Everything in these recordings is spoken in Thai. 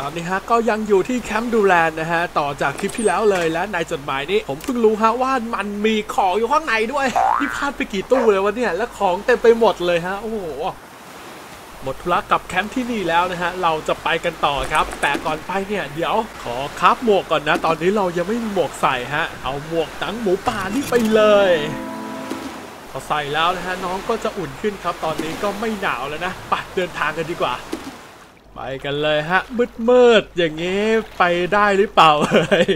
ตอนนี้ฮะก็ยังอยู่ที่แคมป์ดูแลนนะฮะต่อจากคลิปที่แล้วเลยและในจดหมายนี้ผมเพิ่งรู้ฮะว่ามันมีของอยู่ข้างในด้วยนี่พลาดไปกี่ตู้เลยวะเนี่ยและของเต็มไปหมดเลยฮะโอ้โหหมดธุระกับแคมป์ที่นี่แล้วนะฮะ เราจะไปกันต่อครับ แต่ก่อนไปเนี่ย เดี๋ยวขอคับหมวกก่อนนะ ตอนนี้เรายังไม่มีหมวกใส่ฮะ เอาหมวกหนังหมูป่านี่ไปเลยพอใส่แล้วนะฮะ น้องก็จะอุ่นขึ้นครับ ตอนนี้ก็ไม่หนาวแล้วนะไปเดินทางกันดีกว่า ไปกันเลยฮะ มืดมืดอย่างงี้ไปได้หรือเปล่าเอ่ย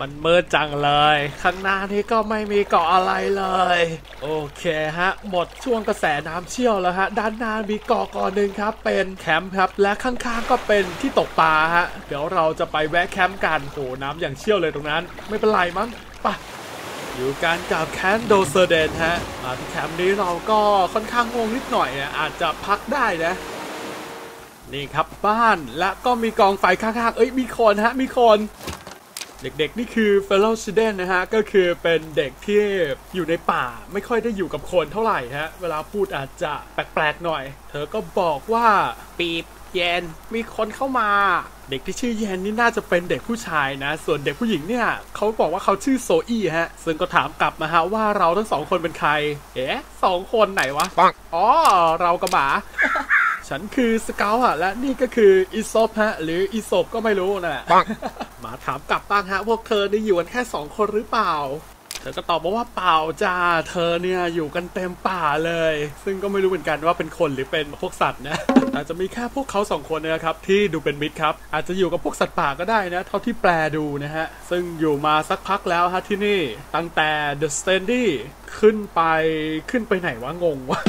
มันมืดจังเลย ข้างหน้านี้ก็ไม่มีเกาะอะไรเลย โอเคฮะ หมดช่วงกระแสน้ำเชี่ยวแล้วฮะ ด้านหน้ามีเกาะเกาะหนึ่งครับ เป็นแคมป์ครับ และข้างๆก็เป็นที่ตกปลาฮะ เดี๋ยวเราจะไปแวะแคมป์กันโหน้ำอย่างเชี่ยวเลยตรงนั้น ไม่เป็นไรมั้งไปอยู่กันกับแคนโดเซเดนฮะมาที่แคมป์นี้เราก็ค่อนข้างงงนิดหน่อยอะอาจจะพักได้นะ นี่ครับบ้านและก็มีกองไฟข้างๆ เอ้ยมีคนฮะมีคนเด็กๆ นี่คือ fellow student นะฮะ ก็คือเป็นเด็กที่อยู่ในป่าไม่ค่อยได้อยู่กับคนเท่าไหร่ฮะ เวลาพูดอาจจะแปลกๆหน่อย เธอก็บอกว่าปีบเย็นมีคนเข้ามา เด็กที่ชื่อเย็นนี่น่าจะเป็นเด็กผู้ชายนะ ส่วนเด็กผู้หญิงเนี่ยเขาบอกว่าเขาชื่อโซอี้ฮะ ซึ่งก็ถามกลับมาฮะว่าเราทั้งสองคนเป็นใคร เอ๊ะสองคนไหนวะปังอ๋อเรากับหมา ฉันคือสเกลอะและนี่ก็คืออีซอปฮะ หรืออีซบก็ไม่รู้นะปังหมาถามกลับบ้างฮะ พวกเธอได้อยู่กันแค่สองคนหรือเปล่า เธอก็ตอบมาว่าเปล่าจ้า เธอเนี่ยอยู่กันเต็มป่าเลย ซึ่งก็ไม่รู้เหมือนกันว่าเป็นคนหรือเป็นพวกสัตว์นะ อาจจะมีแค่พวกเขาสองคนนะครับที่ดูเป็นมิตรครับ อาจจะอยู่กับพวกสัตว์ป่าก็ได้นะ เท่าที่แปลดูนะฮะ ซึ่งอยู่มาสักพักแล้วฮะที่นี่ ตั้งแต่ The Standy ขึ้นไปขึ้นไปไหนวะงงวะ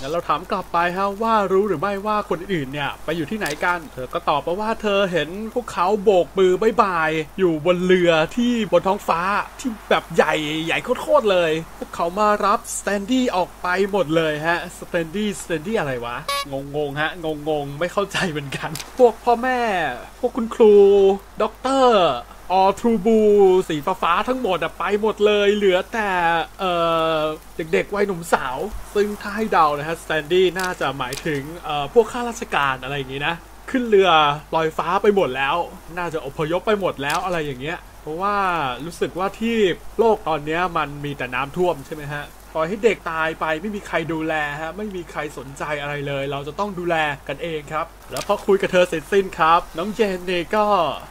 งั้นเราถามกลับไปฮะว่ารู้หรือไม่ว่าคนอื่นเนี่ยไปอยู่ที่ไหนกัน เธอก็ตอบมาว่าเธอเห็นพวกเขาโบกมือบายบายอยู่บนเรือที่บนท้องฟ้าที่แบบใหญ่ใหญ่โคตรเลย พวกเขามารับ Standy ออกไปหมดเลยฮะ Standy Standy อะไรวะ งงงฮะงงงไม่เข้าใจเหมือนกัน พวกพ่อแม่ พวกคุณครู doctor all true blue สีฟ้าทั้งหมดอะไปหมดเลย เหลือแต่เออเด็กๆวัยหนุ่มสาว ซึ่งถ้าให้เดานะฮะ Standy น่าจะหมายถึงเออพวกข้าราชการอะไรอย่างงี้นะ ขึ้นเรือลอยฟ้าไปหมดแล้ว น่าจะอพยพไปหมดแล้วอะไรอย่างเงี้ย เพราะว่ารู้สึกว่าที่โลกตอนนี้มันมีแต่น้ำท่วมใช่ไหมฮะ ปล่อยให้เด็กตายไปไม่มีใครดูแลฮะไม่มีใครสนใจอะไรเลย เราจะต้องดูแลกันเองครับ แล้วพอคุยกับเธอเสร็จสิ้นครับ น้องเจนนี่ก็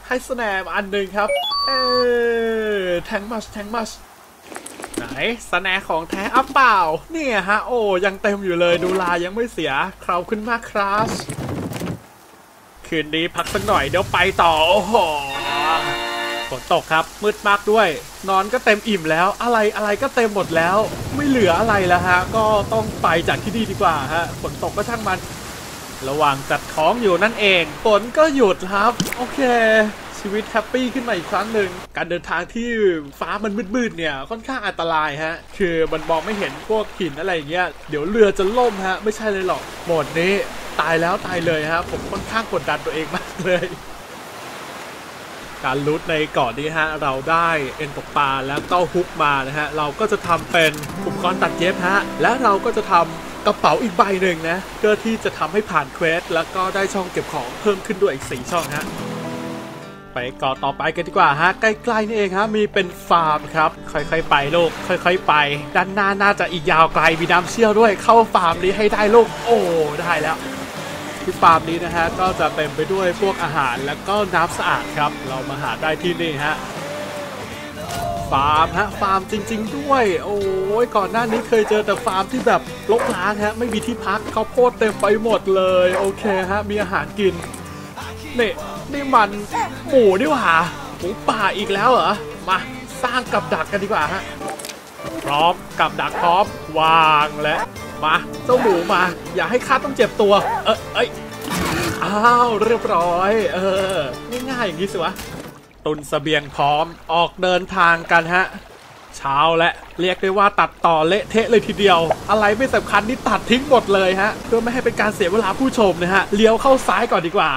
ให้สแนมอันหนึ่งครับ เออแทงมัชแทงมัชไหนสแนของแท้อัปเปล่า เนี่ยฮะโอ้ยังเต็มอยู่เลยดูลายังไม่เสียคราวขึ้นมากครับ คืนนี้พักสักหน่อยเดี๋ยวไปต่อโอ้โห นตกครับ มืดมากด้วย นอนก็เต็มอิ่มแล้ว อะไรอะไรก็เต็มหมดแล้ว ไม่เหลืออะไรแล้วฮะ ก็ต้องไปจากที่นี่ดีกว่าฮะฝนตกก็ช่างมัน ระหว่างจัดของอยู่นั่นเองฝนก็หยุดครับ โอเค ชีวิต happy ขึ้นมาอีกครั้งหนึ่งการเดินทางที่ฟ้ามันมืดๆเนี่ยค่อนข้างอันตรายฮะ คือมันมองไม่เห็นพวกหินอะไรอย่างเงี้ยเดี๋ยวเรือจะล่มฮะ ไม่ใช่เลยหรอกโหมดนี้ตายแล้วตายเลยฮะผมค่อนข้างกดดันตัวเองมากเลย การ loot ในเกาะนี้ฮะเราได้เอ็นตกปลาแล้วก็ hook มานะฮะเราก็จะทำเป็นอุปกรณ์ตัดเย็บฮะและเราก็จะทำกระเป๋าอีกใบหนึ่งนะเพื่อที่จะทำให้ผ่าน quest แล้วก็ได้ช่องเก็บของเพิ่มขึ้นด้วยอีก4ช่องฮะไปเกาะต่อไปกันดีกว่าฮะใกล้ๆนี่เองฮะมีเป็นฟาร์มครับ ค่อยๆไปลูกค่อยๆไป ด้านหน้าน่าจะอีกยาวไกลมีน้ำเชี่ยวด้วยเข้าฟาร์มนี้ให้ได้ลูกโอ้ได้แล้ว ที่ฟาร์มนี้นะฮะก็จะเต็มไปด้วยพวกอาหารแล้วก็น้ำสะอาดครับ เรามาหาได้ที่นี่ฮะฟาร์มฮะฟาร์มจริง ๆ ด้วย โอ้ยก่อนหน้านี้เคยเจอแต่ฟาร์มที่แบบรกร้างฮะไม่มีที่พักข้าวโพดเต็มไปหมดเลย โอเคฮะมีอาหารกินนี่นี่มันหมูนี่หว่าหมูป่าอีกแล้วเหรอมาสร้างกับดักกันดีกว่าฮะพร้อมกับดักพร้อมวางและ มาเจ้าหมูมา อย่าให้ข้าต้องเจ็บตัว เออเอ้ยอ้าวเรียบร้อย เออง่ายๆอย่างนี้สิวะตุนเสบียงพร้อมออกเดินทางกันฮะ เช้าและเรียกได้ว่าตัดต่อเละเทะเลยทีเดียว อะไรไม่สำคัญนี่ตัดทิ้งหมดเลยฮะ เพื่อไม่ให้เป็นการเสียเวลาผู้ชมนะฮะเลี้ยวเข้าซ้ายก่อนดีกว่า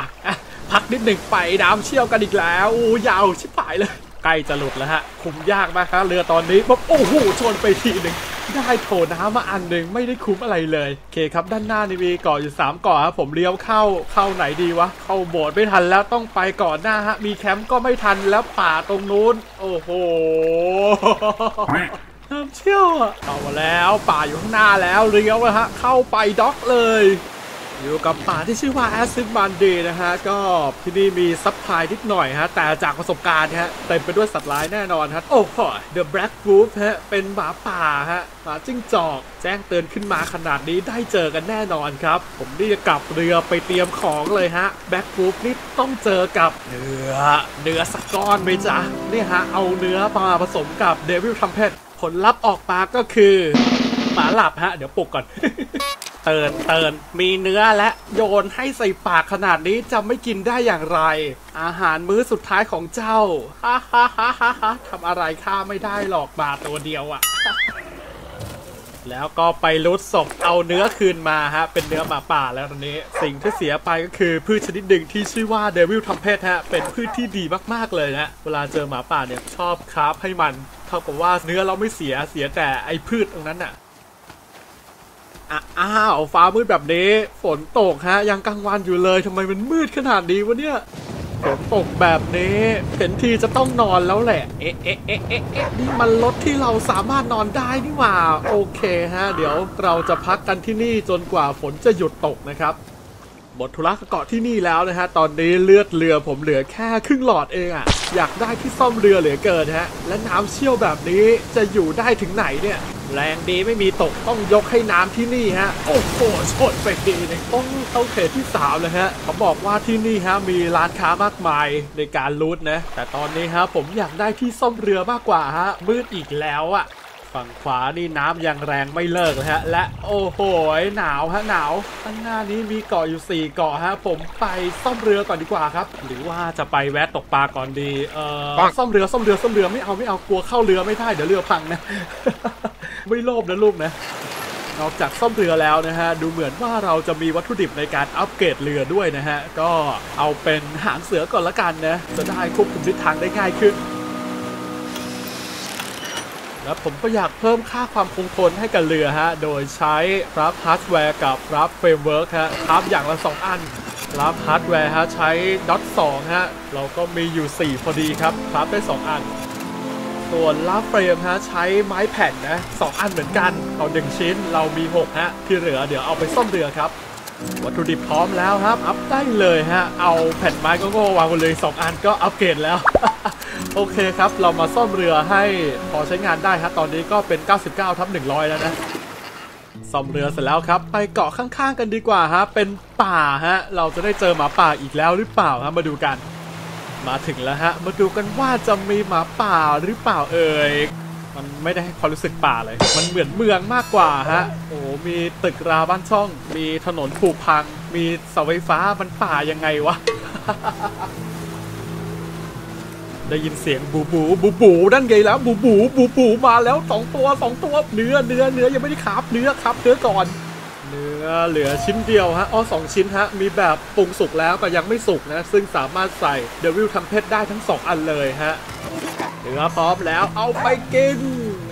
พักนิดหนึ่งไปน้ำเชี่ยวกันอีกแล้วโอ้ยาวชิบหายเลยใกล้จะหลุดแล้วฮะคุมยากมากครับเรือตอนนี้ปุ๊บโอ้โหชนไปทีหนึ่ง ได้โถน้ำมาอันหนึ่งไม่ได้คุ้มอะไรเลยโอเคครับด้านหน้านี่มีเกาะอยู่3เกาะครับผมเลี้ยวเข้าเข้าไหนดีวะ เข้าโบสถ์ไม่ทันแล้วต้องไปก่อนหน้าฮะ มีแคมป์ก็ไม่ทันแล้วป่าตรงนู้น โอ้โหน้ำเชี่ยวอะเข้ามาแล้วป่าอยู่ข้างหน้าแล้วเลี้ยวนะฮะ เข้าไป dock เลย อยู่กับป่าที่ชื่อว่า a อ i d b a n d นะฮะ ก็ที่นี่มี supply นิดหน่อยฮะ แต่จากประสบการณ์ฮะเต็มไปด้วยสัตว์ร้ายแน่นอนครับโอ้โห The Black Wolf ฮะ เป็นหมาป่าฮะหมาจิ้งจอก แจ้งเตือนขึ้นมาขนาดนี้ได้เจอกันแน่นอนครับ ผมนี่จะกลับเรือไปเตรียมของเลยฮะ Black Wolf นี่ต้องเจอกับเนื้อเนื้อสักก้อนไหมจ๊ะนี่ฮะเอาเนื้อมาผสมกับ Devil Trumpet ผลลัพธ์ออกมาก็คือหมาหลับฮะ เดี๋ยวปลุกก่อน เตือนเตือนมีเนื้อและโยนให้ใส่ปากขนาดนี้จะไม่กินได้อย่างไร อาหารมื้อสุดท้ายของเจ้าฮ่าฮ่าฮ่าฮ่าทำอะไรข้าไม่ได้หรอกมาตัวเดียวอะ่ะ แล้วก็ไปรุดศพเอาเนื้อคืนมาฮะ เป็นเนื้อหมาป่าแล้วตอนนี้ สิ่งที่เสียไปก็คือพืชชนิดหนึ่งที่ชื่อว่าเดวิลท m มเพฮะ เป็นพืชที่ดีมากๆเลยนะ เวลาเจอหมาป่าเนี่ยชอบคราฟให้มัน เท่ากับว่าเนื้อเราไม่เสียเสียแต่ไอพืชตรงนั้นน่ะอะ อ้าวฟ้ามืดแบบนี้ ฝนตกฮะ ยังกลางวันอยู่เลยทำไมมันมืดขนาดนี้วะเนี่ยฝนตกแบบนี้เห็นทีจะต้องนอนแล้วแหละ เอ๊ะเอ๊ะเอ๊ะเอ๊ะเอ๊ะนี่มันรถที่เราสามารถนอนได้นี่หว่า โอเคฮะ เดี๋ยวเราจะพักกันที่นี่จนกว่าฝนจะหยุดตกนะครับ หมดธุระเกาะที่นี่แล้วนะฮะ ตอนนี้เลือดเรือผมเหลือแค่ครึ่งหลอดเองอะ่ะ อยากได้ที่ซ่อมเรือเหลือเกินฮะ และน้ำเชี่ยวแบบนี้จะอยู่ได้ถึงไหนเนี่ย แรงดีไม่มีตกต้องยกให้น้ำที่นี่ฮะ โอ้โหชนไปทีหนึงต้องเข้าเขตที่สามเลยฮะเขาบอกว่าที่นี่ฮะมีร้านค้ามากมายในการรูทนะ แต่ตอนนี้ฮะผมอยากได้ที่ซ่อมเรือมากกว่าฮะมืดอีกแล้วอะ่ะ ฝั่งขวานี่น้ำยังแรงไม่เลิกเลยฮะ และโอ้โหหนาวฮะหนาวข้างหน้านี้มีเกาะอยู่4เกาะฮะ ผมไปซ่อมเรือก่อนดีกว่าครับ หรือว่าจะไปแวะตกปลาก่อนดีเออซ่อมเรือซ่อมเรือซ่อมเรือไม่เอาไม่เอากลัวเข้าเรือไม่ได้เดี๋ยวเรือพังนะไม่โลภนะลูกนะนอกจากซ่อมเรือแล้วนะฮะ ดูเหมือนว่าเราจะมีวัตถุดิบในการอัปเกรดเรือด้วยนะฮะ ก็เอาเป็นหางเสือก่อนละกันนะ จะได้ควบคุมทิศทางได้ง่ายขึ้น แล้วผมก็อยากเพิ่มค่าความคงทนให้กับเรือฮะ โดยใช้ raft hardware กับ raft framework ฮะครับอย่างละ 2 อัน raft hardware ฮะใช้น็อต2ฮะ เราก็มีอยู่ 4 พอดีครับครับได้ 2 อันส่วน raft frame ฮะใช้ไม้แผ่นนะ2อันเหมือนกันเอา1ชิ้นเรามี 6 ฮะ ที่เหลือเดี๋ยวเอาไปซ่อมเรือครับ วัตถุดิบพร้อมแล้วครับ up ได้เลยฮะ เอาแผ่นไม้ก็โง่วางบนเลย2อันก็อัปเกรดแล้ว โอเคครับ เรามาซ่อมเรือให้พอใช้งานได้ฮะตอนนี้ก็เป็น 99ทับ100 แล้วนะซ่อมเรือเสร็จแล้วครับ ไปเกาะข้างๆกันดีกว่าฮะ เป็นป่าฮะ เราจะได้เจอหมาป่าอีกแล้วหรือเปล่าฮะ มาดูกัน มาถึงแล้วฮะ มาดูกันว่าจะมีหมาป่าหรือเปล่าเอ่ย มันไม่ได้ให้ความรู้สึกป่าเลย มันเหมือนเมืองมากกว่าฮะ โอ้มีตึกราบ้านช่อง มีถนนผุพัง มีเสาไฟฟ้ามันป่ายังไงวะ ได้ยินเสียงบูบูบูบูนั่นไงแล้วบูบูบูบูมาแล้วสองตัวสองตัวเนื้อเนื้อเนื้อยังไม่ได้ขับเนื้อครับเนื้อก่อน เนื้อเหลือชิ้นเดียวฮะอ๋อสองชิ้นฮะ มีแบบปรุงสุกแล้วกับยังไม่สุกนะ ซึ่งสามารถใส่เดวิลทำเพชรได้ทั้งสองอันเลยฮะ เนื้อพร้อมแล้วเอาไปกิน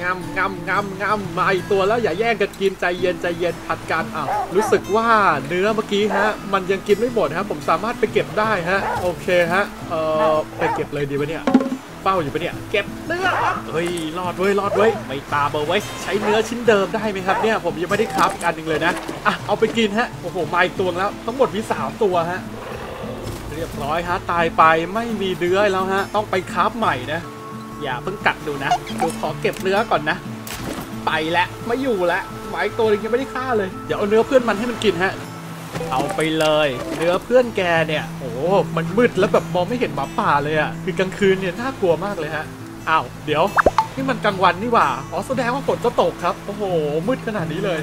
งำงำงำงำมาอีกตัวแล้วอย่าแย่งกันกินใจเย็นใจเย็นผัดกันอ้ารู้สึกว่าเนื้อเมื่อกี้ฮะ มันยังกินไม่หมดฮะ ผมสามารถไปเก็บได้ฮะ โอเคฮะเอ่อไปเก็บเลยดีปะเนี่ยเฝ้าอยู่ปะเนี่ย เก็บเนื้อเฮ้ยรอดเว้ยรอดเว้ยไม่ตาเบอร์ไว้ใช้เนื้อชิ้นเดิมได้ไหมครับเนี่ยผมยังไม่ได้ครับอีกอันหนึ่งเลยนะอะเอาไปกินฮะโอ้โหมาอีกตัวแล้วทั้งหมดมีสามตัวฮะเรียบร้อยฮะตายไปไม่มีเนื้อแล้วฮะต้องไปคราฟใหม่นะ อย่าเพิ่งกัดดูนะดูขอเก็บเนื้อก่อนนะ ไปแล้วไม่อยู่แล้วหมายตัวนึงยังไม่ได้ฆ่าเลย เดี๋ยวเอาเนื้อเพื่อนมันให้มันกินฮะ เอาไปเลย เนื้อเพื่อนแกเนี่ย โอ้มันมืดแล้วแบบมองไม่เห็นหมาป่าเลยอะ่ะคือกลางคืนเนี่ยน่ากลัวมากเลยฮะ อ้าว เดี๋ยว นี่มันกลางวันนี่หว่า อ๋อแสดงว่าฝนจะตกครับ โอ้โห มืดขนาดนี้เลย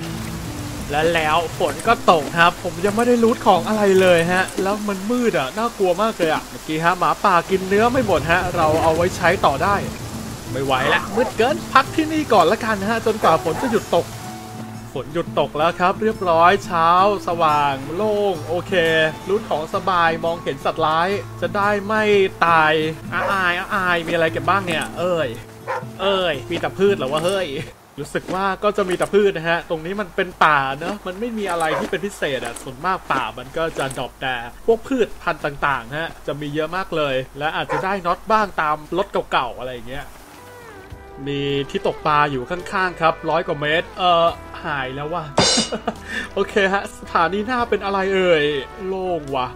และแล้วฝนก็ตกครับ ผมยังไม่ได้รูทของอะไรเลยฮะ แล้วมันมืดอะ น่ากลัวมากเลยอะ เมื่อกี้ฮะหมาป่ากินเนื้อไม่หมดฮะ เราเอาไว้ใช้ต่อได้ ไม่ไหวละมืดเกินพักที่นี่ก่อนละกันฮะ จนกว่าฝนจะหยุดตก ฝนหยุดตกแล้วครับ เรียบร้อยเช้า สว่าง โล่งโอเครูทของสบายมองเห็นสัตว์ร้าย จะได้ไม่ตายอาอายอาอายมีอะไรกันบ้างเนี่ย เอ้ย เอ้ย มีแต่พืชเหรอวะเฮ้ย รู้สึกว่าก็จะมีแต่พืชนะฮะ ตรงนี้มันเป็นป่าเนอะมันไม่มีอะไรที่เป็นพิเศษอะส่วนมากป่ามันก็จะดรอปแต่พวกพืชพันธุ์ต่างๆ ฮะ จะมีเยอะมากเลย และอาจจะได้น็อตบ้างตามรถเก่าๆ อะไรเงี้ย มีที่ตกปลาอยู่ข้างๆ ครับร้อยกว่าเมตร เออหายแล้วว่ะ โอเคฮะ สถานีหน้าเป็นอะไรเอ่ย โล่งว่ะ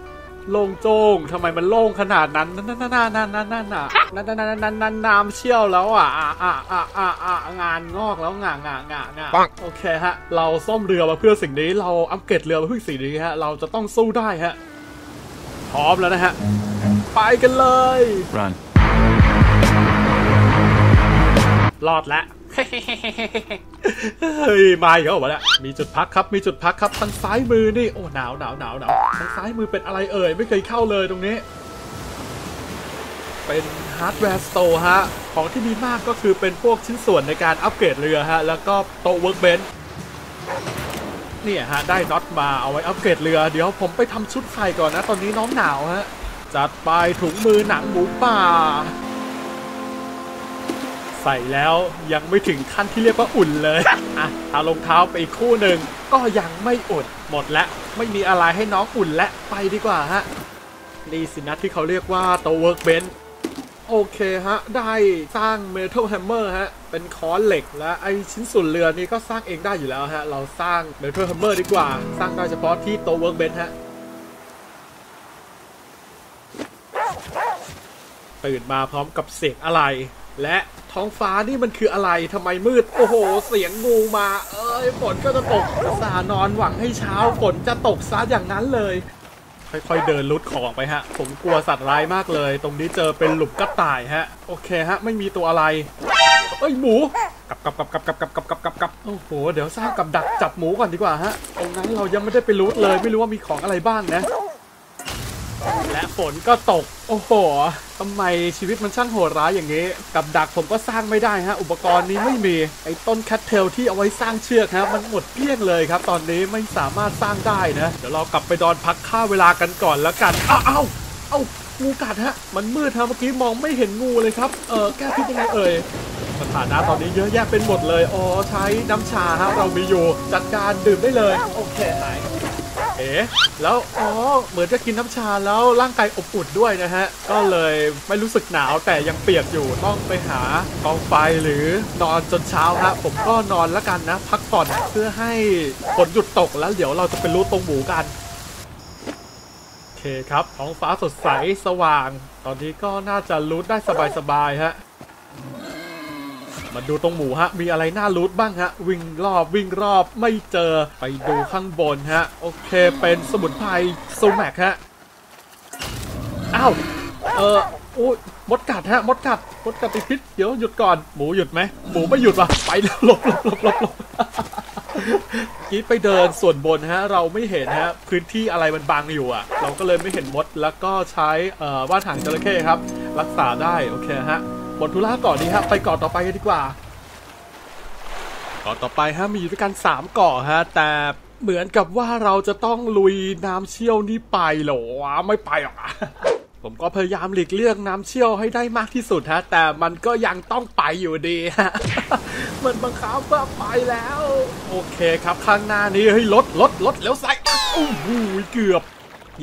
โล่งโจ้งทำไมมันโล่งขนาดนั้นนั่นนั่นนั่นนั่นนั่นนั่นน่ะนั่นนั่นนั่นนั่นนั่นน้ำเชี่ยวแล้วอะอะอะอะอะอะงานงอกแล้วงางางางาโอเคฮะ เราซ่อมเรือมาเพื่อสิ่งนี้เราอัปเกรดเรือมาเพื่อสิ่งนี้ฮะ เราจะต้องสู้ได้ฮะ พร้อมแล้วนะฮะ ไปกันเลย Run. รอดแล้ว ฮ้ยมาอีกแล้วเหรอวะเนี่ยมีจุดพักครับมีจุดพักครับทางซ้ายมือนี่โอ้หนาวหนาวหนาวหนาวทางซ้ายมือเป็นอะไรเอ่ยไม่เคยเข้าเลยตรงนี้ เป็น hardware store ฮะของที่มีมากก็คือเป็นพวกชิ้นส่วนในการอัปเกรดเรือฮะแล้วก็โต๊ะ workbench เนี่ยฮะได้น็อตมาเอาไว้อัปเกรดเรือเดี๋ยวผมไปทำชุดใส่ก่อนนะ ตอนนี้น้องหนาวฮะจัดไปถุงมือหนังหมูป่า ใส่แล้วยังไม่ถึงขั้นที่เรียกว่าอุ่นเลย อะทำรองเท้าไปอีกคู่หนึ่งก็ยังไม่อุ่นหมดแล้วไม่มีอะไรให้น้องอุ่นและไปดีกว่าฮะนี่สินะที่เขาเรียกว่าโต๊ะ workbench โอเคฮะ ได้สร้าง metal hammer ฮะ เป็นค้อนเหล็กและไอชิ้นส่วนเรือนี้ก็สร้างเองได้อยู่แล้วฮะ เราสร้าง metal hammer ดีกว่า สร้างได้เฉพาะที่โต๊ะ workbench ฮะ ตื่นมาพร้อมกับเสียงอะไร และ ท้องฟ้านี่มันคืออะไรทำไมมืด โอ้โห เสียงงูมา เอ้ยฝนก็จะตกอุตส่าห์นอนหวังให้เช้าฝนจะตกซะอย่างนั้นเลย ค่อยๆเดิน loot ของไปฮะ ผมกลัวสัตว์ร้ายมากเลย ตรงนี้เจอเป็นหลุมกระต่ายฮะ โอเคฮะ ไม่มีตัวอะไร เอ้ยหมูกลับกลับกลับกลับกลับกลับกลับกลับกลับกับโอ้โห เดี๋ยวสร้างกับดักจับหมูก่อนดีกว่าฮะตรงนั้นเรายังไม่ได้ไปรูทเลย ไม่รู้ว่ามีของอะไรบ้างนะ ฝนก็ตก โอ้โหทำไมชีวิตมันช่างโหดร้ายอย่างนี้ กับดักผมก็สร้างไม่ได้ฮะ อุปกรณ์นี้ไม่มี ไอ้ต้นแคทเทลที่เอาไว้สร้างเชือกฮะ มันหมดเกลี้ยงเลยครับ ตอนนี้ไม่สามารถสร้างได้นะ เดี๋ยวเรากลับไปดอนพักค่าเวลากันก่อนแล้วกัน อ้าวอ้าวเอ้างูกัดฮะ มันมืดฮะเมื่อกี้มองไม่เห็นงูเลยครับ เออแก้พิษยังไงเอ่ยสถานะตอนนี้เยอะแยะเป็นหมดเลย อ๋อใช้น้ำชาฮะ เรามีอยู่จัดการดื่มได้เลย โอเคหาย เอ๋แล้วอ๋อเหมือนจะกินน้ำชาแล้วร่างกายอบอุ่นด้วยนะฮะ ก็เลยไม่รู้สึกหนาวแต่ยังเปียกอยู่ต้องไปหากองไฟหรือนอนจนเช้าฮะผมก็นอนแล้วกันนะ พักผ่อนเพื่อให้ฝนหยุดตกแล้วเดี๋ยวเราจะไปรูทตรงหมูกันโอเคครับท้องฟ้าสดใสสว่าง ตอนนี้ก็น่าจะรูทได้สบายๆฮะ มาดูตรงหมูฮะ มีอะไรน่ารูทบ้างฮะ วิ่งรอบวิ่งรอบไม่เจอไปดูข้างบนฮะ โอเคเป็นสมุนไพรซูแมกฮะ อ้าว เออโอ้ยมดกัดฮะมดกัดมดกัดติดพิษเดี๋ยวหยุดก่อนหมูหยุดไหมหมูไม่หยุดว่ะไปแล้วหลบหลบหลบหลบกี้ไปเดินส่วนบนฮะ เราไม่เห็นฮะ พื้นที่อะไรมันบังอยู่อะ เราก็เลยไม่เห็นมดแล้วก็ใช้เอ่อว่านหางจระเข้ครับ รักษาได้โอเคฮะ หมดธุระก่อนนี้ฮะไปเกาะต่อไปกันดีกว่าเกาะต่อไปฮะมีอยู่ด้วยกัน3เกาะฮะแต่เหมือนกับว่าเราจะต้องลุยน้ำเชี่ยวนี่ไปหรอไม่ไปหรอกผมก็พยายามหลีกเลี่ยงน้ำเชี่ยวให้ได้มากที่สุดฮะแต่มันก็ยังต้องไปอยู่ดีฮะมันบังคับว่าไปแล้ว โอเคครับข้างหน้านี้เฮ้ยรถรถรถแล้วใส่โอ้โหเกือบ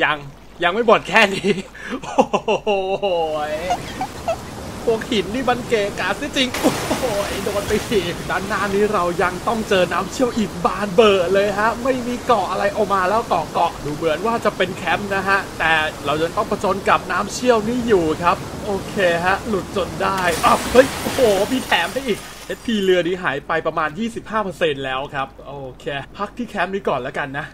ยังยังไม่หมดแค่นี้โอ้โห พวกหินนี่มันเกะกะซะจริง โอ้โหโดนไปทีด้านหน้านี้เรายังต้องเจอน้ำเชี่ยวอีกบานเบอร์เลยฮะ ไม่มีเกาะอะไรออกมาแล้วเกาะเกาะดูเหมือนว่าจะเป็นแคมป์นะฮะ แต่เราจะต้องประจนกับน้ำเชี่ยวนี่อยู่ครับ โอเคฮะ หลุดจนได้อ้าวเฮ้ยโอ้โหมีแถมให้อีก SP เรือนี้หายไปประมาณ 25%แล้วครับ โอเค พักที่แคมป์นี้ก่อนแล้วกันนะ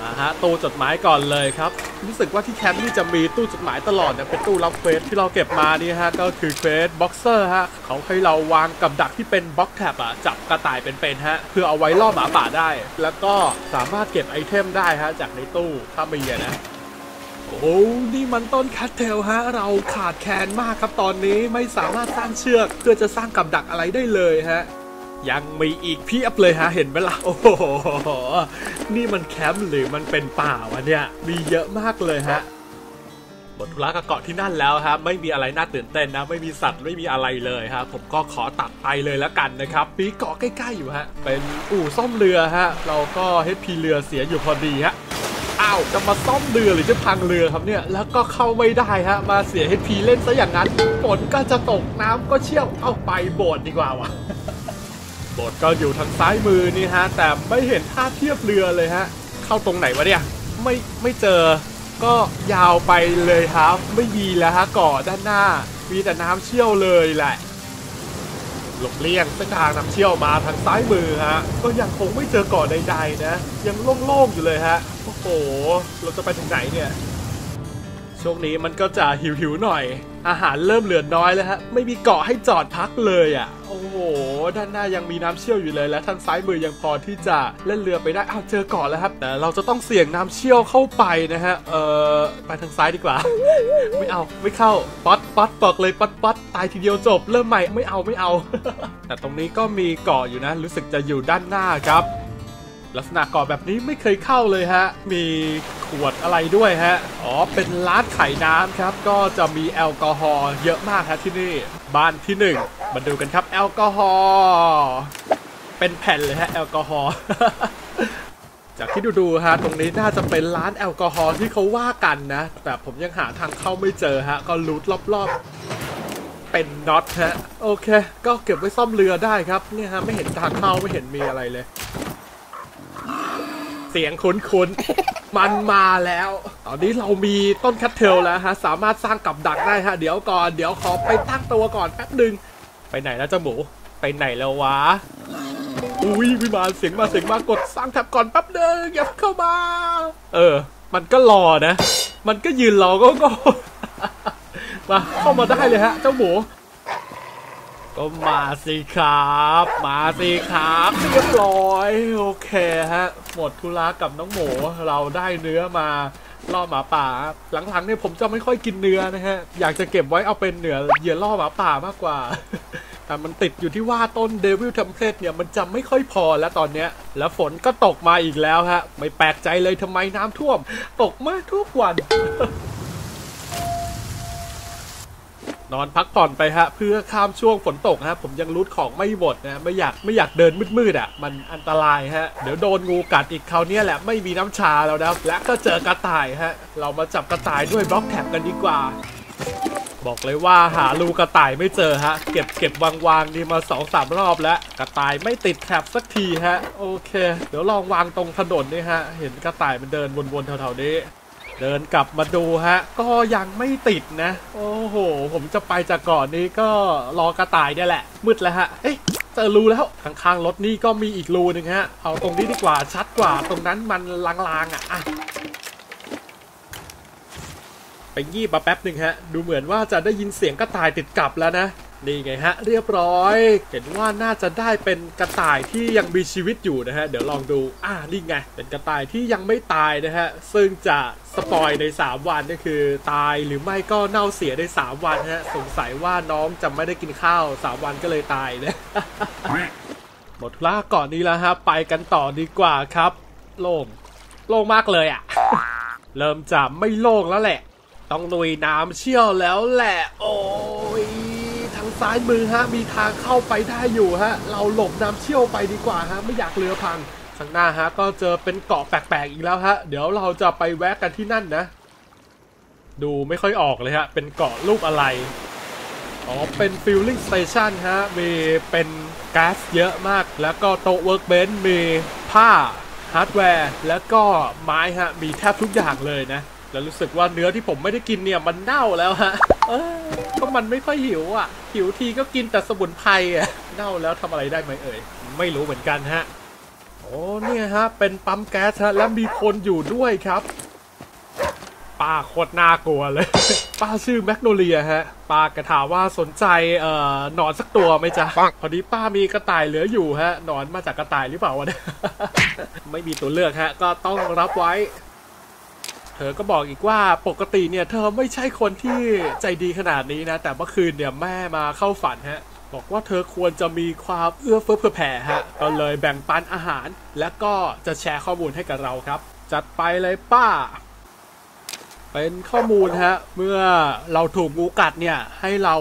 มาฮะตู้จดหมายก่อนเลยครับ รู้สึกว่าที่แคมป์นี่จะมีตู้จดหมายตลอดเนะเป็นตู้รับ quest ที่เราเก็บมานี่ฮะก็คือ quest boxer ฮะเขาให้เราวางกับดักที่เป็น box trap อะจับกระต่ายเป็นๆฮะเพื่อเอาไว้ล่อหมาป่าได้ แล้วก็สามารถเก็บ item ได้ฮะจากในตู้ถ้ามีนะโอ้นี่มันต้น cattail ฮะ เราขาดแคลนมากครับตอนนี้ไม่สามารถสร้างเชือกเพื่อจะสร้างกับดักอะไรได้เลยฮะ ยังมีอีกเพียบเลยฮะเห็นไหมล่ะโอ้โหนี่มันแคมป์หรือมันเป็นป่าวะเนี่ยมีเยอะมากเลยฮะหมดธุระกับเกาะที่นั่นแล้วครับไม่มีอะไรน่าตื่นเต้นนะไม่มีสัตว์ไม่มีอะไรเลยครับผมก็ขอตัดไปเลยแล้วกันนะครับมีเกาะใกล้ๆอยู่ฮะเป็นอู่ซ่อมเรือฮะเราก็ HP เรือเสียอยู่พอดีฮะอ้าวจะมาซ่อมเรือหรือจะพังเรือครับเนี่ยแล้วก็เข้าไม่ได้ฮะมาเสียเฮดพีเล่นซะอย่างนั้นฝนก็จะตกน้ำก็เชี่ยวเอาไปโบสถ์ดีกว่าวะ บสถ์ก็อยู่ทางซ้ายมือนี่ฮะ แต่ไม่เห็นท่าเทียบเรือเลยฮะ เข้าตรงไหนวะเนี่ย ไม่ไม่เจอ ก็ยาวไปเลยครับ ไม่มีแล้วฮะเกาะด้านหน้า มีแต่น้ำเชี่ยวเลยแหละหลบเลี่ยงเส้นทางนำเชี่ยวมาทางซ้ายมือฮะ ก็ยังคงไม่เจอกาะใดๆนะ ยังโล่งๆอยู่เลยฮะ โอ้โห เราจะไปถึงไหนเนี่ย ช่วงนี้มันก็จะหิวๆหน่อย อาหารเริ่มเหลือน้อยแล้วฮะ ไม่มีเกาะให้จอดพักเลยอะ โอ้โห ด้านหน้ายังมีน้ำเชี่ยวอยู่เลย และทางซ้ายมือยังพอที่จะเล่นเรือไปได้ อ้าวเจอเกาะแล้วครับ แต่เราจะต้องเสี่ยงน้ำเชี่ยวเข้าไปนะฮะ เอ่อไปทางซ้ายดีกว่า ไม่เอา ไม่เข้า ป๊อตป๊อตบอกเลยป๊อตป๊อตตายทีเดียวจบ เริ่มใหม่ ไม่เอา ไม่เอา แต่ตรงนี้ก็มีเกาะอยู่นะ รู้สึกจะอยู่ด้านหน้าครับ ลักษณะเกาะแบบนี้ไม่เคยเข้าเลยฮะ มี ขวดอะไรด้วยฮะ อ๋อ เป็นร้านขายน้ำครับ ก็จะมีแอลกอฮอล์เยอะมากฮะที่นี่ บ้านที่หนึ่งมาดูกันครับแอลกอฮอล์เป็นแผ่นเลยฮะแอลกอฮอล์จากที่ดูๆฮะตรงนี้น่าจะเป็นร้านแอลกอฮอล์ที่เขาว่ากันนะ แต่ผมยังหาทางเข้าไม่เจอฮะ ก็รูทรอบๆ เป็นน็อตฮะ โอเค ก็เก็บไว้ซ่อมเรือได้ครับ เนี่ยฮะ ไม่เห็นทางเข้าไม่เห็นมีอะไรเลย เสียงคุ้นๆ มันมาแล้ว ตอนนี้เรามีต้น cattail แล้วฮะ สามารถสร้างกับดักได้ฮะ เดี๋ยวก่อน เดี๋ยวขอไปตั้งตัวก่อนแป๊บหนึ่งไปไหนแล้วเจ้าหมู ไปไหนแล้ววะ อุ้ยวิมานเสียงมาเสียงมากดสร้าง trap ก่อนแป๊บหนึ่งอย่าเข้ามา เออ มันก็รอนะ มันก็ยืนรอก็ก็มาเข้ามาได้เลยฮะ เจ้าหมู ก็มาสิครับ มาสิครับเรียบร้อย โอเคฮะ หมดธุระกับน้องหมูเราได้เนื้อมาล่อหมาป่า หลังๆเนี่ยผมจะไม่ค่อยกินเนื้อนะฮะ อยากจะเก็บไว้เอาเป็นเนื้อเหยื่อล่อหมาป่ามากกว่า แต่มันติดอยู่ที่ว่าต้น Devil's Trumpet เนี่ยมันจะไม่ค่อยพอแล้วตอนเนี้ย แล้วฝนก็ตกมาอีกแล้วฮะ ไม่แปลกใจเลยทำไมน้ำท่วม ตกมาทุกวัน นอนพักผ่อนไปฮะเพื่อข้ามช่วงฝนตกฮะผมยังรูดของไม่หมดนะไม่อยากไม่อยากเดินมืดๆอะมันอันตรายฮะเดี๋ยวโดนงูกัดอีกคราวนี้แหละไม่มีน้ำชาแล้วนะและก็เจอกระต่ายฮะเรามาจับกระต่ายด้วยบล็อกแท็บกันดีกว่าบอกเลยว่าหารูกระต่ายไม่เจอฮะ เก็บเก็บวางวางนี่มาสองสามรอบแล้ว กระต่ายไม่ติดแท็บสักทีฮะ โอเค เดี๋ยวลองวางตรงถนนนี่ฮะ เห็นกระต่ายมันเดินวนๆแถวๆนี้ เดินกลับมาดูฮะ ก็ยังไม่ติดนะ โอ้โห ผมจะไปจากก่อนนี้ก็รอกระต่ายเนี่ยแหละ มืดแล้วฮะ เอ้ยเจอรูแล้วข้างๆรถนี่ก็มีอีกรูหนึ่งฮะ เอาตรงนี้ดีกว่าชัดกว่าตรงนั้นมันลางๆอะอะไปงีบมาแป๊บหนึ่งฮะ ดูเหมือนว่าจะได้ยินเสียงกระต่ายติดกลับแล้วนะ นี่ไงฮะ เรียบร้อย เห็นว่าน่าจะได้เป็นกระต่ายที่ยังมีชีวิตอยู่นะฮะ เดี๋ยวลองดู อ่านี่ไง เป็นกระต่ายที่ยังไม่ตายนะฮะ ซึ่งจะสปอยใน 3 วันก็คือ ตายหรือไม่ก็เน่าเสียใน3วันฮะ สงสัยว่าน้องจะไม่ได้กินข้าว 3 วันก็เลยตายเลยหมดธุระก่อนนี้แล้วฮะ ไปกันต่อดีกว่าครับ โล่ง โล่งมากเลยอะ่ะ เริ่มจะไม่โล่งแล้วแหละ ต้องลุยน้ำเชี่ยวแล้วแหละ โอ้ ซ้ายมือฮะมีทางเข้าไปได้อยู่ฮะเราหลบน้ำเชี่ยวไปดีกว่าฮะไม่อยากเรือพังข้างหน้าฮะก็เจอเป็นเกาะแปลกๆอีกแล้วฮะเดี๋ยวเราจะไปแวะกันที่นั่นนะ ดูไม่ค่อยออกเลยฮะเป็นเกาะรูปอะไรอ๋อเป็น Fueling Station ฮะมีเป็นก๊าซเยอะมาก แล้วก็โต๊ะ Workbench มีผ้าฮาร์ดแวร์ แล้วก็ไม้ฮะมีแทบทุกอย่างเลยนะ แล้วรู้สึกว่าเนื้อที่ผมไม่ได้กินเนี่ยมันเน่าแล้วฮะเออก็มันไม่ค่อยหิวอะ หิวทีก็กินแต่สมุนไพรอะเน่าแล้วทำอะไรได้ไหมเอ่ย ไม่รู้เหมือนกันฮะ โอ้เนี่ยฮะ เป็นปั๊มแก๊สฮะแล้วมีคนอยู่ด้วยครับป้าโคตรน่ากลัวเลย ป้าชื่อแมกโนเลียฮะ ป้ากระถามว่าสนใจเอ่อหนอนสักตัวไหมจ๊ะ พอดีป้ามีกระต่ายเหลืออยู่ฮะหนอนมาจากกระต่ายหรือเปล่าวะเนี่ยไม่มีตัวเลือกฮะ ก็ต้องรับไว้เธอก็บอกอีกว่าปกติเนี่ย เธอไม่ใช่คนที่ใจดีขนาดนี้นะ แต่เมื่อคืนเนี่ยแม่มาเข้าฝันฮะ บอกว่าเธอควรจะมีความเอื้อเฟื้อเผื่อแผ่ฮะ ก็เลยแบ่งปันอาหาร และก็จะแชร์ข้อมูลให้กับเราครับ จัดไปเลยป้า เป็นข้อมูลฮะ เมื่อเราถูกงูกัดเนี่ย ให้เรา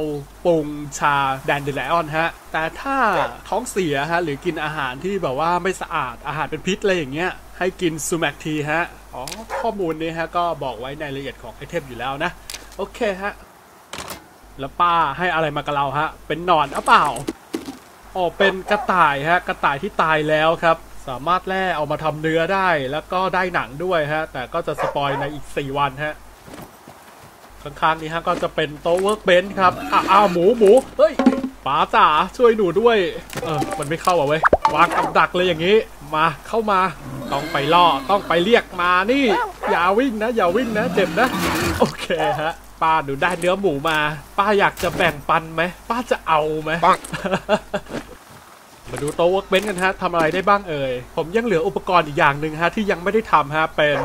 ปรุงชาแดนเดลไลออนฮะ แต่ถ้าท้องเสียฮะหรือกินอาหารที่แบบว่าไม่สะอาดอาหารเป็นพิษอะไรอย่างเงี้ยให้กิน sumac tea ฮะ อ๋อข้อมูลนี้ฮะก็บอกไว้ในรายละเอียดของ item อยู่แล้วนะ โอเคฮะ แล้วป้าให้อะไรมากับเราฮะ เป็นหนอนหรือเปล่าอ๋อเป็นกระต่ายฮะ กระต่ายที่ตายแล้วครับ สามารถแล่เอามาทำเนื้อได้แล้วก็ได้หนังด้วยฮะ แต่ก็จะ spoil ในอีก 4 วันฮะข้างๆนี้ฮะก็จะเป็นโต๊ะ workbench ครับอ้าวอ้าวหมูหมูเฮ้ยป๋าจ๋าช่วยหนูด้วย เออมันไม่เข้าอะเว้ยวางกับดักเลยอย่างนี้ มาเข้ามา ต้องไปล่อต้องไปเรียกมานี่ อย่าวิ่งนะ อย่าวิ่งนะ เจ็บนะ โอเคฮะป้าหนูได้เนื้อหมูมา ป้าอยากจะแบ่งปันไหมป้าจะเอาไหมมาดูโต๊ะ workbench กันฮะทำอะไรได้บ้างเอ่ย ผมยังเหลืออุปกรณ์อีกอย่างหนึ่งฮะ ที่ยังไม่ได้ทำฮะ เป็น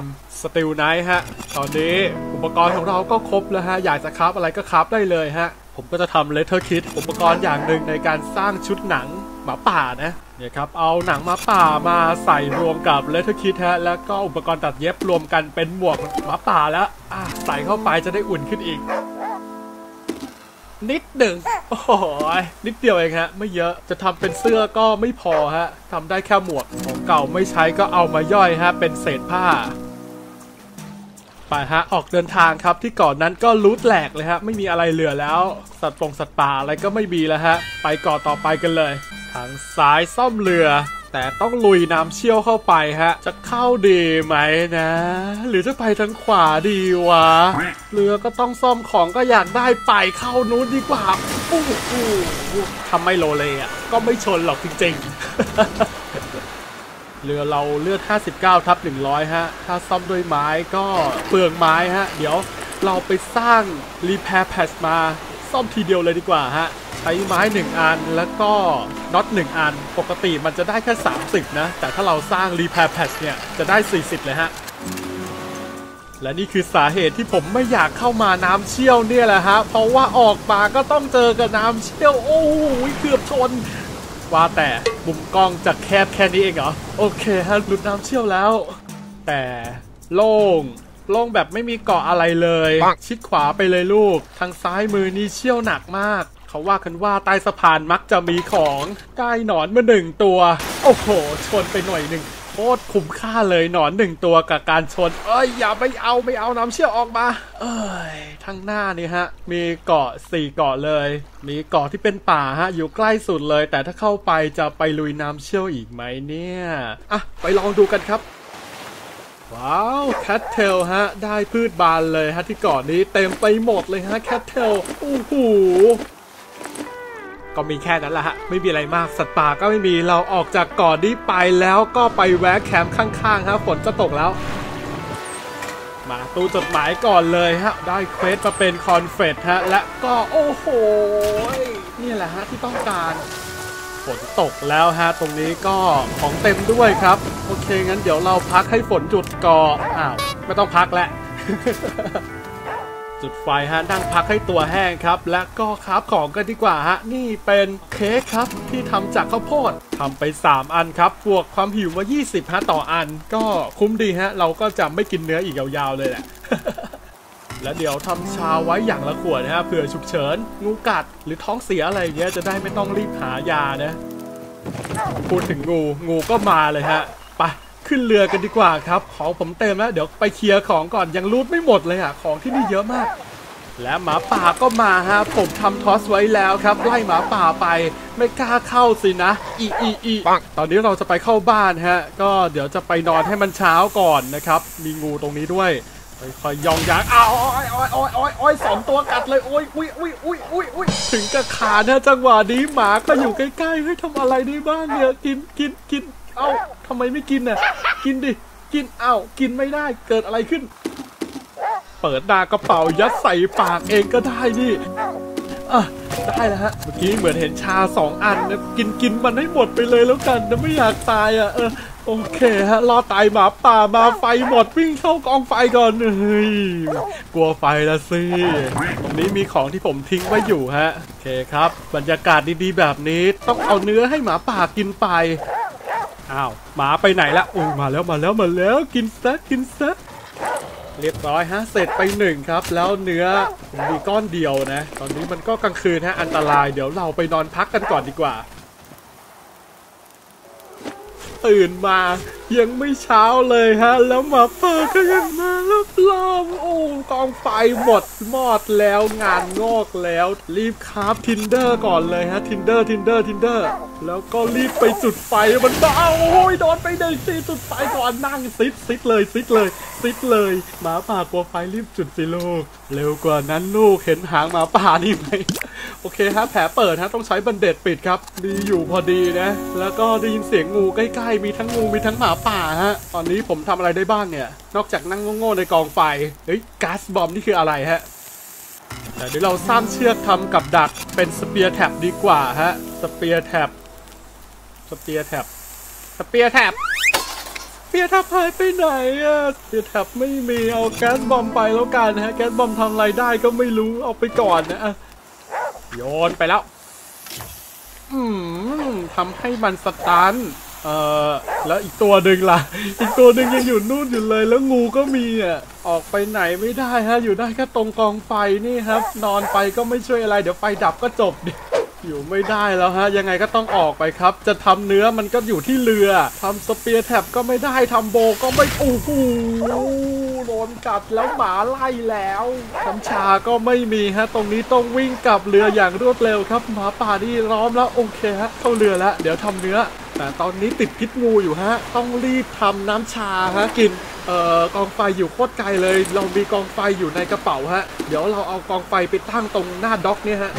steel knife ฮะ ตอนนี้อุปกรณ์ของเราก็ครบแล้วฮะ อยากจะ craft อะไรก็ craft ได้เลยฮะ ผมก็จะทำ leather kit อุปกรณ์อย่างหนึ่งในการสร้างชุดหนังหมาป่านะ เนี่ยครับ เอาหนังหมาป่ามาใส่รวมกับ leather kit ฮะ แล้วก็อุปกรณ์ตัดเย็บรวมกันเป็นหมวกหมาป่าแล้วอะใส่เข้าไปจะได้อุ่นขึ้นอีก นิดหนึ่ง โอ้ยนิดเดียวเองฮะ ไม่เยอะ จะทำเป็นเสื้อก็ไม่พอฮะทำได้แค่หมวก ของเก่าไม่ใช้ก็เอามาย่อยฮะ เป็นเศษผ้า ไปฮะ ออกเดินทางครับที่ก่อนนั้นก็รูทแหลกเลยฮะ ไม่มีอะไรเหลือแล้ว สัตว์ปงสัตว์ป่าอะไรก็ไม่มีแล้วฮะ ไปเก่อต่อไปกันเลย ทางซ้ายซ่อมเรือ แต่ต้องลุยน้ำเชี่ยวเข้าไปฮะ จะเข้าดีไหมนะ หรือจะไปทางขวาดีวะ เรือก็ต้องซ่อมของก็อยากได้ไปเข้านู้นดีกว่าอู้หูทำไม่โลเลอะ ก็ไม่ชนหรอกจริงๆ เรือเราเลือด 59 ทับ 100 ฮะ ถ้าซ่อมด้วยไม้ก็เปลืองไม้ฮะ เดี๋ยวเราไปสร้าง repair patch มาซ่อมทีเดียวเลยดีกว่าฮะ ใช้ไม้ 1 อันแล้วก็น็อต 1 อัน ปกติมันจะได้แค่ 30 นะ แต่ถ้าเราสร้าง repair patch เนี่ย จะได้ 40 เลยฮะ และนี่คือสาเหตุที่ผมไม่อยากเข้ามาน้ำเชี่ยวเนี่ยแหละฮะ เพราะว่าออกมาก็ต้องเจอกับน้ำเชี่ยว โอ้โหเกือบชน ว่าแต่มุมกล้องจะแคบแค่นี้เองเหรอ โอเคฮะหลุดน้ำเชี่ยวแล้ว แต่โล่ง โล่งแบบไม่มีเกาะอะไรเลย ชิดขวาไปเลยลูก ทางซ้ายมือนี่เชี่ยวหนักมาก เขาว่ากันว่าใต้สะพานมักจะมีของได้หนอนมาหนึ่งตัว โอ้โห ชนไปหน่อยหนึ่งโคตรคุ้มค่าเลยหนอนหนึ่งตัวกับการชน เอ้ยอย่าไปเอาไม่เอาน้ำเชี่ยวออกมา เอ้ยทางหน้านี่ฮะ มีเกาะสี่เกาะเลย มีเกาะที่เป็นป่าฮะ อยู่ใกล้สุดเลย แต่ถ้าเข้าไปจะไปลุยน้ำเชี่ยวอีกไหมเนี่ยอะไปลองดูกันครับว้าว cattail ฮะ ได้พืชบานเลยฮะที่เกาะนี้เต็มไปหมดเลยฮะ cattail โอ้โห ก็มีแค่นั้นแหละฮะ ไม่มีอะไรมากสัตว์ป่าก็ไม่มีเราออกจากเกาะนี้ไปแล้วก็ไปแวะแคมป์ข้างๆฮะฝนจะตกแล้ว มาตู้จดหมายก่อนเลยฮะ ได้เควสมาเป็นคอนเฟตฮะ และก็โอ้โหนี่แหละฮะที่ต้องการฝนตกแล้วฮะ ตรงนี้ก็ของเต็มด้วยครับ โอเคงั้นเดี๋ยวเราพักให้ฝนจุดก่อนอ้าว ไม่ต้องพักแล้ว จุดไฟฮะนั่งพักให้ตัวแห้งครับ และก็คราฟของกันดีกว่าฮะ นี่เป็นเค้กครับที่ทำจากข้าวโพดทำไป 3 อันครับ บวกความหิวมา 20ฮะต่ออัน ก็คุ้มดีฮะ เราก็จะไม่กินเนื้ออีกยาวๆเลยแหละ แล้วเดี๋ยวทำชาไว้อย่างละขวดนะฮะเผื่อฉุกเฉิน งูกัดหรือท้องเสียอะไรอย่างเงี้ยจะได้ไม่ต้องรีบหายานะ พูดถึงงูงูก็มาเลยฮะ ขึ้นเรือกันดีกว่าครับ ของผมเต็มแล้ว เดี๋ยวไปเคลียร์ของก่อนยังรูดไม่หมดเลยอะ ของที่นี่เยอะมาก และหมาป่าก็มาฮะ ผมทำทอสไว้แล้วครับไล่หมาป่าไปไม่กล้าเข้าสินะ อีอีอีตอนนี้เราจะไปเข้าบ้านฮะ ก็เดี๋ยวจะไปนอนให้มันเช้าก่อนนะครับ มีงูตรงนี้ด้วยค่อยๆยองยางอ้าวอ้อยอ้อยอ้อยอ้อยอ้อยสองตัวกัดเลยโอ้ยอุ้ยอุ้ยอุ้ยอุ้ยอุ้ยถึงกับขาดนะจังหวะนี้หมาก็อยู่ใกล้ๆเฮ้ยทำอะไรได้บ้างเนี่ยกินกินกิน เอ้าทำไมไม่กินน่ะ กินดิ กิน เอ้า กินไม่ได้ เกิดอะไรขึ้น เปิดดากระเป๋ายัดใส่ปากเองก็ได้นี่อะได้แล้วฮะ เมื่อกี้เหมือนเห็นชาสองอันนะกินกินมันให้หมดไปเลยแล้วกันนะไม่อยากตายอะ เออ โอเคฮะ รอตายหมาป่ามาไฟหมดวิ่งเข้ากองไฟก่อน เฮ้ย กลัวไฟละสิ ตรงนี้มีของที่ผมทิ้งไว้อยู่ฮะ โอเคครับ บรรยากาศดีๆแบบนี้ต้องเอาเนื้อให้หมาป่ากินไป อ้าวหมาไปไหนละอุ้ยมาแล้วมาแล้วมาแล้วกินซะกินซะเรียบร้อยฮะเสร็จไปหนึ่งครับ แล้วเนื้อมีก้อนเดียวนะ ตอนนี้มันก็กลางคืนฮะอันตรายเดี๋ยวเราไปนอนพักกันก่อนดีกว่า ตื่นมายังไม่เช้าเลยฮะ แล้วหมาป่าก็ยังมารับรอบโอ้กองไฟหมดมอดแล้วงานงอกแล้ว รีบ craft tinder ก่อนเลยฮะ tinder tinder tinder แล้วก็รีบไปจุดไฟมันบ้าโอ้ยโดนไปหนึ่งทีจุดไฟก่อนนั่ง sit sit เลย sit เลยsit เลยหมาป่ากลัวไฟรีบจุดสิลูก เร็วกว่านั้นลูกเห็นหางหมาป่านี่ไหมโอเคฮะแผลเปิดฮะต้องใช้ bandage ปิดครับ ดีอยู่พอดีนะ แล้วก็ได้ยินเสียงงูใกล้ๆมีทั้งงูมีทั้งหมาป่าฮะ ตอนนี้ผมทำอะไรได้บ้างเนี่ย นอกจากนั่งโง่ๆในกองไฟ เฮ้ย gas bomb นี่คืออะไรฮะเดี๋ยวเราสร้างเชือกทำกับดักเป็น spear trap ดีกว่าฮะ spear trap spear trap สเปียร์แท็บสเปียร์แท็บหายไปไหนอะสเปียร์แท็บไม่มี เอาแก๊สบอมไปแล้วกันฮะ แก๊สบอมทำอะไรได้ก็ไม่รู้ เอาไปก่อนนะอะโยนไปแล้ว อืมทำให้มันสตัน เออแล้วอีกตัวหนึ่งล่ะ อีกตัวหนึ่งยังอยู่นู่นอยู่เลยแล้วงูก็มีอะออกไปไหนไม่ได้ฮะ อยู่ได้แค่ตรงกองไฟนี่ครับ นอนไปก็ไม่ช่วยอะไรเดี๋ยวไฟดับก็จบดิอยู่ไม่ได้แล้วฮะ ยังไงก็ต้องออกไปครับ จะทำเนื้อมันก็อยู่ที่เรือทำสเปียร์แท็บก็ไม่ได้ทำโบก็ไม่โอ้โหโดนกัดแล้วหมาไล่แล้วน้ำชาก็ไม่มีฮะ ตรงนี้ต้องวิ่งกลับเรืออย่างรวดเร็วครับ หมาป่านี่ล้อมแล้วโอเคฮะเข้าเรือแล้ว เดี๋ยวทำเนื้อ แต่ตอนนี้ติดพิษงูอยู่ฮะ ต้องรีบทำน้ำชาฮะกินเอ่อกองไฟอยู่โคตรไกลเลย เรามีกองไฟอยู่ในกระเป๋าฮะ เดี๋ยวเราเอากองไฟไปตั้งตรงหน้าด็อกเนี่ยฮะ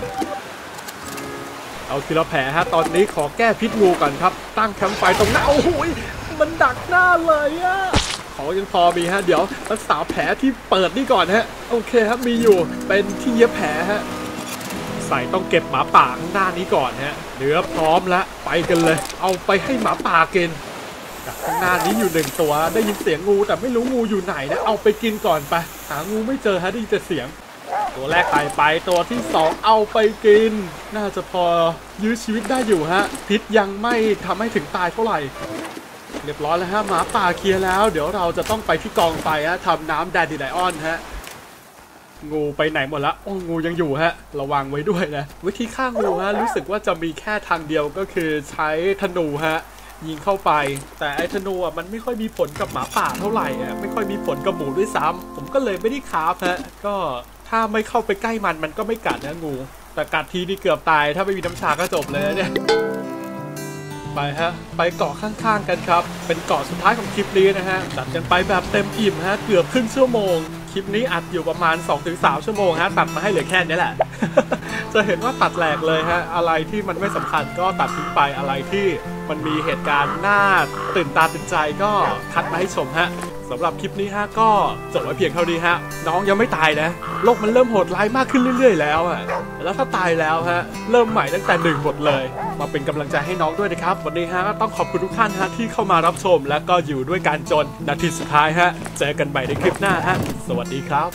เอาทีละแผลฮะตอนนี้ขอแก้พิษงูก่อนครับ ตั้งแคมป์ไฟตรงหน้าโอ้โหยมันดักหน้าเลยอะขอยังพอมีฮะ เดี๋ยวรักษาแผลที่เปิดนี่ก่อนฮะ โอเคครับมีอยู่เป็นที่เย็บแผลฮะ ใส่ต้องเก็บหมาป่าข้างหน้านี้ก่อนฮะเนื้อพร้อมแล้วไปกันเลย เอาไปให้หมาป่ากินจากข้างหน้านี้อยู่หนึ่งตัว ได้ยินเสียงงูแต่ไม่รู้งูอยู่ไหนนะเอาไปกินก่อนไปหางูไม่เจอฮะได้ยินแต่เสียง ตัวแรกตายไปตัวที่สองเอาไปกิน น่าจะพอยื้อชีวิตได้อยู่ฮะพิษยังไม่ทำให้ถึงตายเท่าไหร่เรียบร้อยแล้วฮะหมาป่าเคลียร์แล้ว เดี๋ยวเราจะต้องไปที่กองไฟฮะทำน้ำแดดดีไลออนฮะ งูไปไหนหมดละโอ้งูยังอยู่ฮะ ระวังไว้ด้วยนะ วิธีฆ่างูฮะ รู้สึกว่าจะมีแค่ทางเดียวก็คือใช้ธนูฮะ ยิงเข้าไป แต่ไอ้ธนูอะมันไม่ค่อยมีผลกับหมาป่าเท่าไหร่อะไม่ค่อยมีผลกับหมูด้วยซ้ำผมก็เลยไม่ได้คาฟฮะ ก็ถ้าไม่เข้าไปใกล้มันมันก็ไม่กัดนะงู แต่กัดทีนี่เกือบตาย ถ้าไม่มีน้ำชาก็จบเลยเนี่ยไปฮะไปเกาะข้างๆกันครับ เป็นเกาะสุดท้ายของคลิปนี้นะฮะตัดกันไปแบบเต็มอิ่มฮะเกือบครึ่งชั่วโมง ลิปนี้อัดอยู่ประมาณ 2-3 ชั่วโมงฮะ ตัดมาให้เหลือแค่นี้แหละ จะเห็นว่าตัดแหลกเลยฮะ อะไรที่มันไม่สำคัญก็ตัดทิ้งไป อะไรที่มันมีเหตุการณ์น่าตื่นตาตื่นใจก็คัดมาให้ชมฮะ สำหรับคลิปนี้ฮะก็จบไว้เพียงเท่านี้ฮะ น้องยังไม่ตายนะโลกมันเริ่มโหดร้ายมากขึ้นเรื่อย ๆ แล้วอะแล้วถ้าตายแล้วฮะเริ่มใหม่ตั้งแต่หนึ่งหมดเลย มาเป็นกำลังใจให้น้องด้วยนะครับ วันนี้ฮะก็ต้องขอบคุณทุกท่านฮะที่เข้ามารับชม และก็อยู่ด้วยการจนนาทีสุดท้ายฮะเจอกันใหม่ในคลิปหน้าฮะสวัสดีครับ